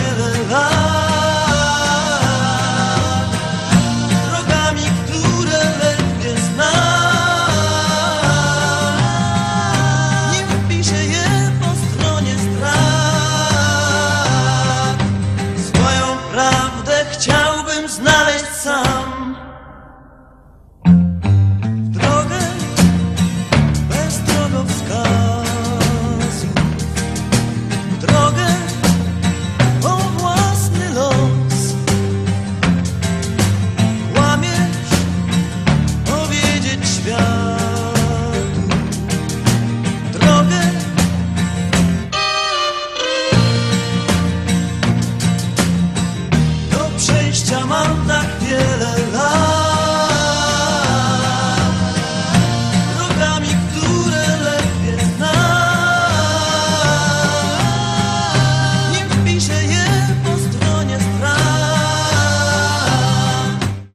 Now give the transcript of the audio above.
little love. love.